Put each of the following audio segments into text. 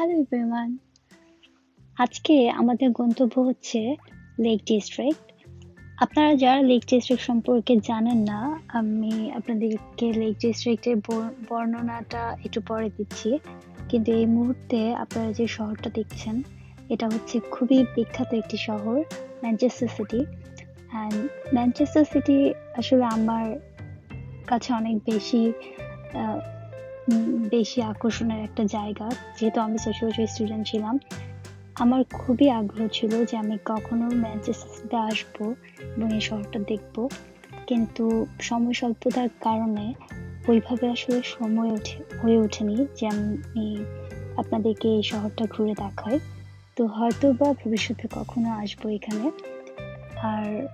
Hello everyone আজকে আমাদের গন্তব্য হচ্ছে লেক ডিস্ট্রিক্ট আপনারা যারা লেক ডিস্ট্রিক্ট সম্পর্কে জানেন না, আমি আপনাদেরকে লেক ডিস্ট্রিক্টের বর্ণনাটা একটু পরে দিচ্ছি। কিন্তু এই মুহূর্তে আপনারা যে শহরটা দেখছেন, এটা হচ্ছে খুবই বিখ্যাত একটি শহর Manchester City and Manchester City আসলে আমার কাছে অনেক বেশি বেশি আকর্ষণের একটা জায়গা। যেহেতু আমি সোশিওলজি স্টুডেন্ট ছিলাম, আমার খুবই আগ্রহ ছিল যে আমি কখনো ম্যানচেস্টারতে আসব এবং এই শহরটা দেখব। কিন্তু সময় স্বল্পতার কারণে ওইভাবে আসলে সময় ওঠে, হয়ে ওঠেনি যে আমি আপনাদেরকে এই শহরটা ঘুরে দেখাই। তো হয়তো বা ভবিষ্যতে কখনো আসব এখানে। আর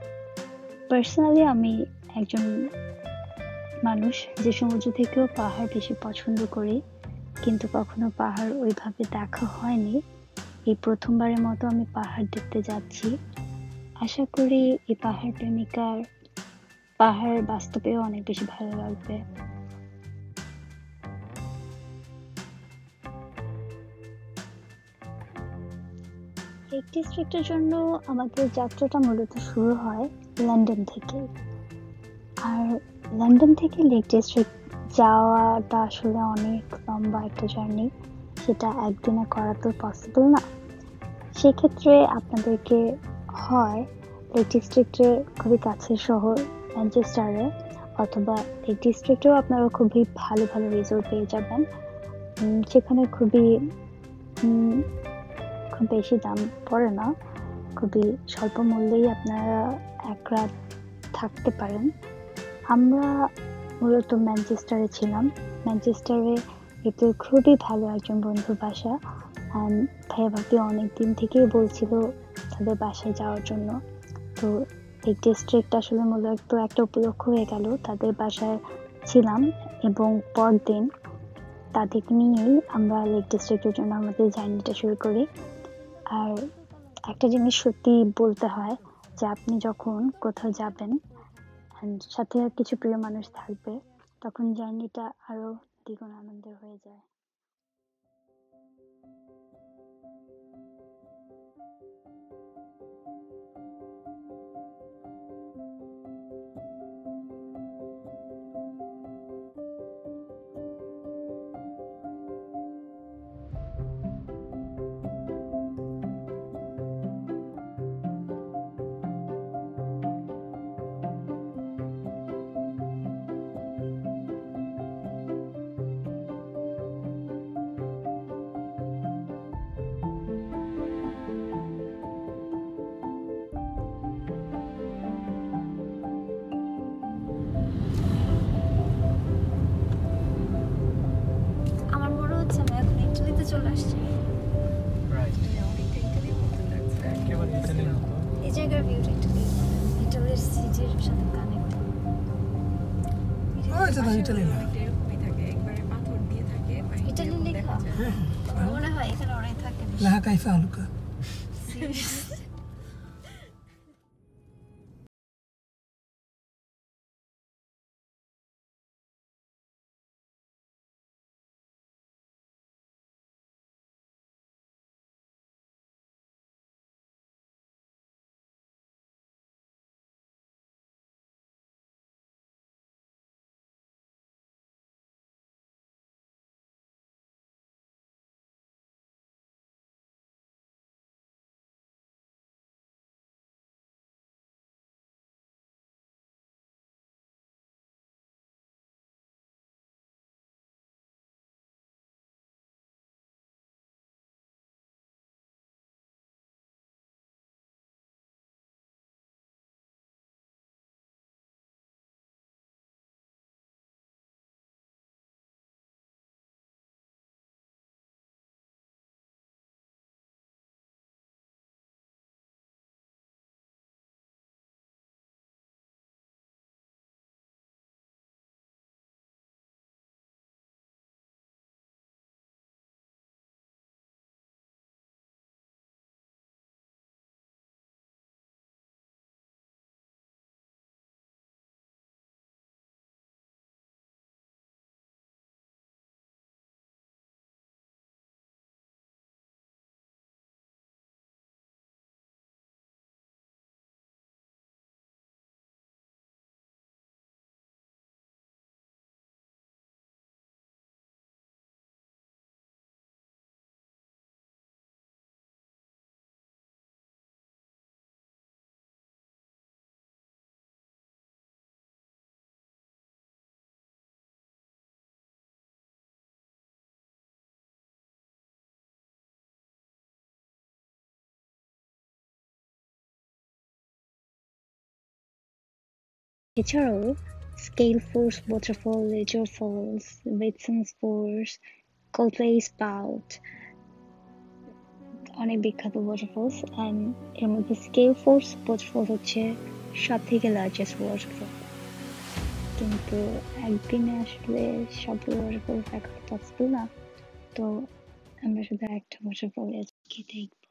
পার্সোনালি আমি একজন মানুষ যে সমুদ্র থেকেও পাহাড় বেশি পছন্দ করে, কিন্তু কখনো পাহাড় ওইভাবে দেখা হয়নি। এই প্রথমবারের মতো আমি পাহাড় দেখতে যাচ্ছি। আশা করি এই পাহাড় প্রেমিকার পাহাড় বাস্তবেও অনেক বেশি ভালো লাগবে। লেক ডিস্ট্রিক্টের জন্য আমাদের যাত্রাটা মূলত শুরু হয় লন্ডন থেকে। আর লন্ডন থেকে লেক ডিস্ট্রিক্ট যাওয়াটা আসলে অনেক লম্বা একটা জার্নি সেটা একদিনে করা তো পসিবল না। সেক্ষেত্রে আপনাদেরকে হয় লেক ডিস্ট্রিক্টের খুবই কাছের শহর ম্যানচেস্টারে অথবা লেক ডিস্ট্রিক্টেও আপনারা খুবই ভালো ভালো রিসোর্ট পেয়ে যাবেন। সেখানে খুবই খুব বেশি দাম পড়ে না। খুবই স্বল্প মূল্যেই আপনারা এক রাত থাকতে পারেন। আমরা মূলত ম্যানচেস্টারে ছিলাম। ম্যানচেস্টারে এতে খুবই ভালো একজন বন্ধুর বাসা। ভাইয়া ভাবি অনেক দিন থেকেই বলছিল তাদের বাসায় যাওয়ার জন্য। তো এই ডিস্ট্রিক্ট আসলে মূলত একটা উপলক্ষ হয়ে গেল। তাদের বাসায় ছিলাম এবং পরদিন তাদেরকে নিয়েই আমরা লেক ডিস্ট্রিক্টের জন্য আমাদের জার্নিটা শুরু করি। আর একটা জিনিস সত্যি বলতে হয় যে আপনি যখন কোথাও যাবেন সাথে কিছু প্রিয় মানুষ থাকবে তখন জার্নিটা আরও দ্বিগুণ আনন্দের হয়ে যায়। ইটালি না? ইটালি লেখা? মনে হয় এখানে অনেক থাকে লেখা কাইফা আলুকা। এছাড়াও স্কেল ফোর্স ওয়াটারফল লেজার ফলস উইটসন্স ফোর্স কোলপ্লে স্পাউট অনেক বিখ্যাত ওয়াটারফলস অ্যান্ড এর মধ্যে স্কেল ফোর্স ওয়াটারফল হচ্ছে সব থেকে লার্জেস্ট ওয়াটারফল কিন্তু একদিনে আসলে সবগুলো ওয়াটারফল দেখা পসিবল না, তো আমরা শুধু একটা ওয়াটারফল আজকে দেখব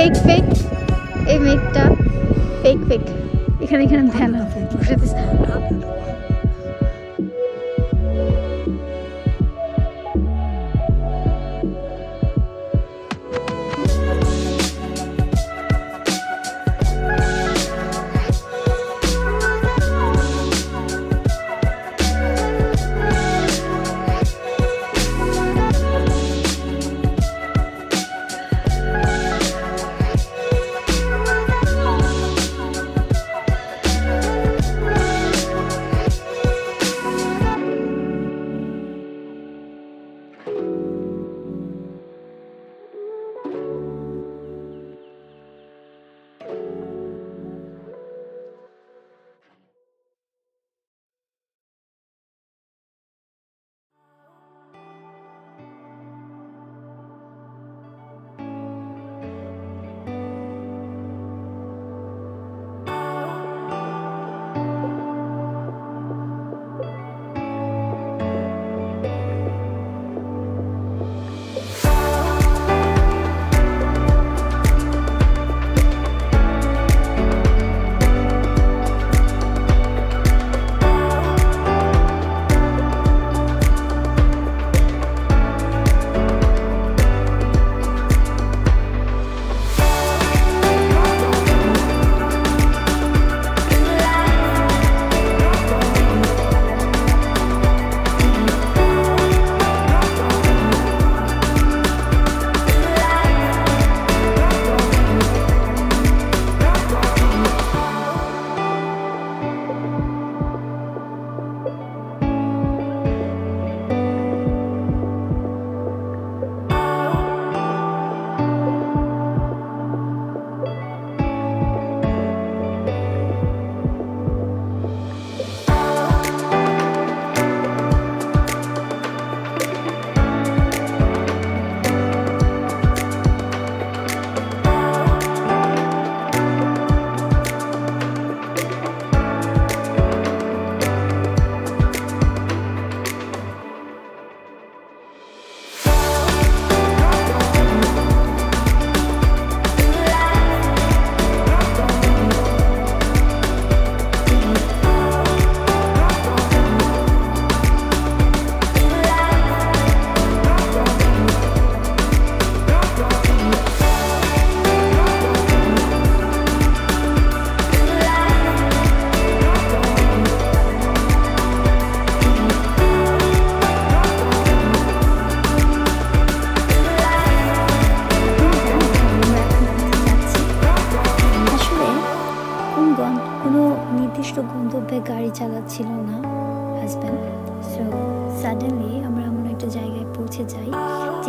ফেক ফেক এই মেঘটা ফেক ফেক এখানে এখানে ভ্যান বসে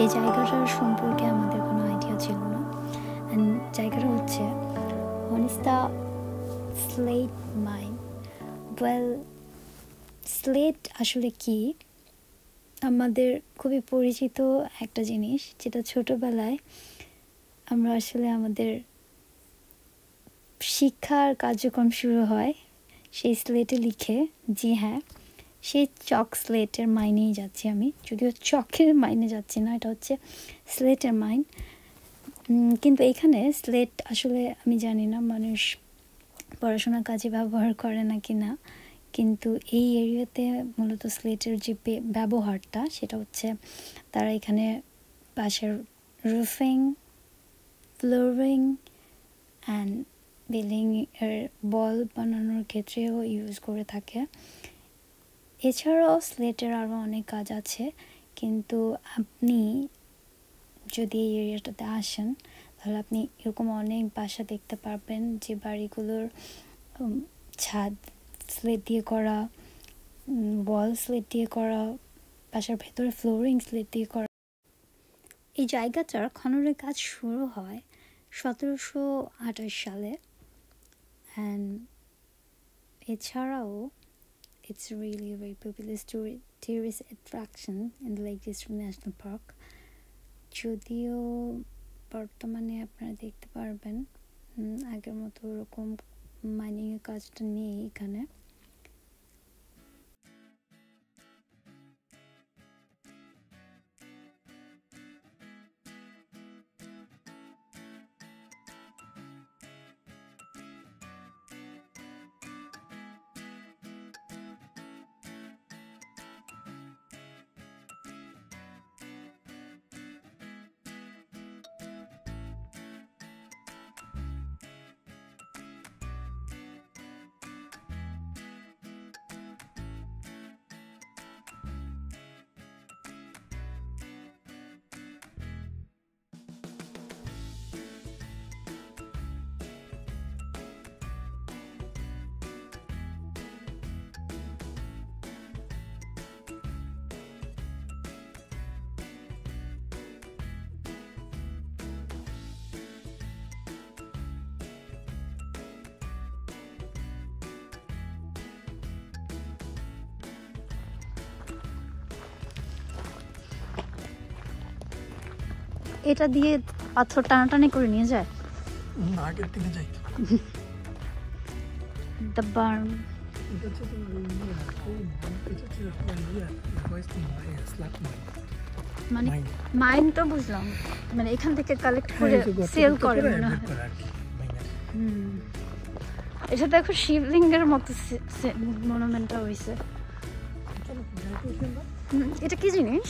যে জায়গাটার সম্পর্কে আমাদের কোনো আইডিয়া ছিল না। অ্যান্ড জায়গাটা হচ্ছে Honister slate mine well slate আসলে কি? আমাদের খুবই পরিচিত একটা জিনিস, যেটা ছোটবেলায় আমরা আসলে আমাদের শিক্ষার কার্যক্রম শুরু হয়, সেই স্লেটে লিখে, জি হ্যাঁ। সেই চক স্লেটের মাইনেই যাচ্ছি আমি। যদিও চকের মাইনে যাচ্ছি না, এটা হচ্ছে স্লেটের মাইন। কিন্তু এখানে স্লেট আসলে আমি জানি না মানুষ পড়াশোনার কাজে ব্যবহার করে না কি না। কিন্তু এই এরিয়াতে মূলত স্লেটের যে ব্যবহারটা, সেটা হচ্ছে তারা এখানে পাশের রুফিং, ফ্লোরিং অ্যান্ড বিল্ডিং এর বল বানানোর ক্ষেত্রেও ইউজ করে থাকে। এছাড়াও স্লেটের আরও অনেক কাজ আছে, কিন্তু আপনি যদি এই এরিয়াটাতে আসেন, তাহলে আপনি এরকম অনেক বাসা দেখতে পারবেন যে বাড়িগুলোর ছাদ স্লেট দিয়ে করা ওয়াল স্লেট দিয়ে করা, বাসার ভেতরে ফ্লোরিং স্লেট দিয়ে করা। এই জায়গাটার খননের কাজ শুরু হয় সতেরোশো আঠাশ সালে। অ্যান্ড এছাড়াও it's really very popular story tourist attraction in the lake district national park যদিও বর্তমানে আপনারা দেখতে পারবেন উম, আগের মতো ওরকম মাইনিংয়ের কাজটা নেই এখানে এটা দিয়ে পাথর টানাটানি করে নিয়ে যায়? আগের দিকে যাই। দ্য বার্ন ইয়ে, ইয়ে, মানে। মাইন তো বুঝলাম। মানে এখান থেকে কালেক্ট হ্যাঁ, করে সেল করে মনে হয়। এটা দেখো শিবলিঙ্গের মতো মনুমেন্টটা হয়েছে এটা কি জিনিস?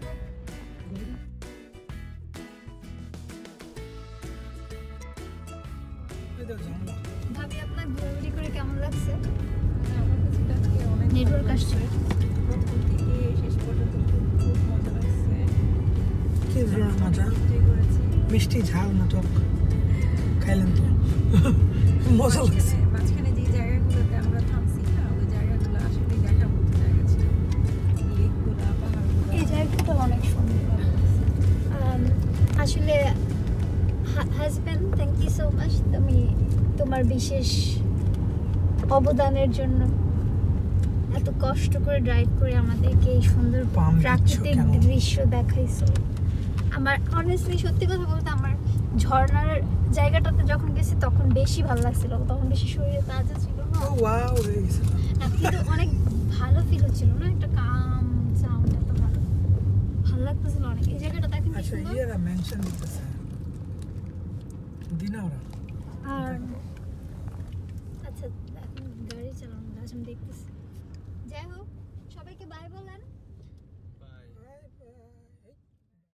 ভাবি আপনার ঘোরাঘুরি করে কেমন লাগছে? ভালো আসছে। মজা কি ধরনের মিষ্টি ঝাল নাটক। খাইলেন তো। মজা লাগছে। তোমার বিশেষ অবদানের জন্য এত কষ্ট করে ড্রাইভ করে আমাদেরকে এই সুন্দর প্রাকৃতিক দৃশ্য দেখাইছো। আমার অনেস্টলি সত্যি কথা বলতে আমার ঝর্ণার জায়গাটাতে যখন গেছি তখন বেশি ভালো লাগছিল তখন বেশি শরীরে তাজা ছিল না? কিন্তু অনেক ভালো ফিল হচ্ছিল না? একটা কাম সাউন্ড এত ভালো। ভালো লাগতেছিল অনেক। এই জায়গাটা দেখেন কি আচ্ছা সুন্দর। আর আচ্ছা এখন গাড়ি চালানো আজ আমি দেখতেছি